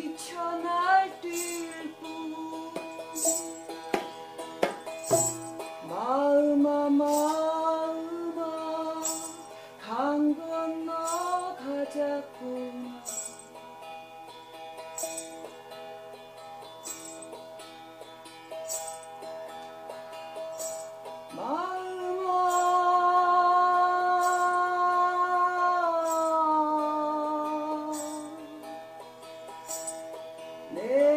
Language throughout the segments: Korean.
bicho. Nee.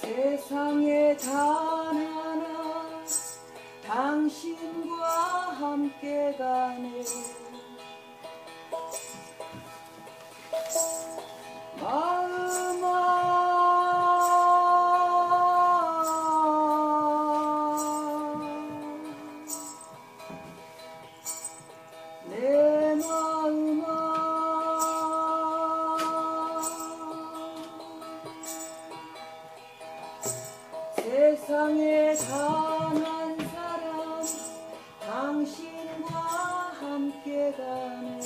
세상에 단 하나 당신과 함께 가네. 나와 함께 가네.